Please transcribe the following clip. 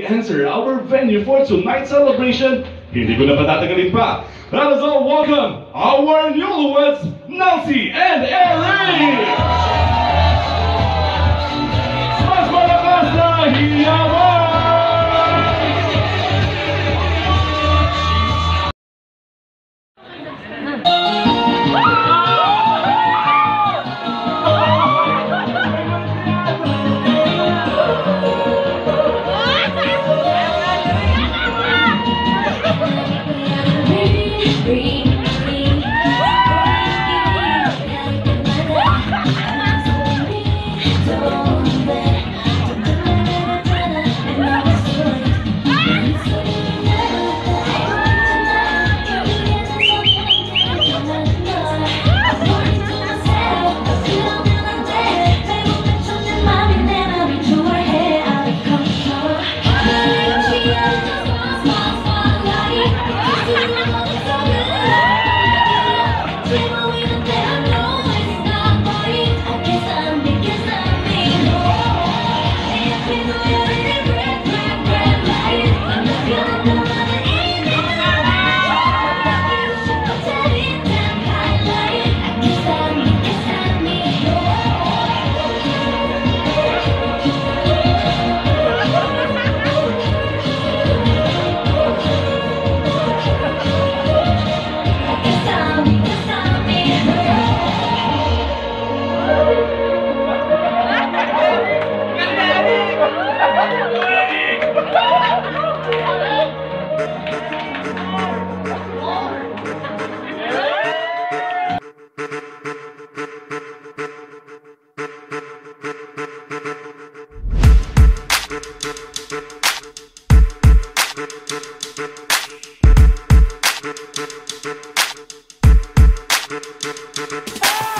answer our venue for tonight's celebration. Hindi ko na patatagalin pa. Let us all welcome our newlyweds, Nancy and dream. Ah!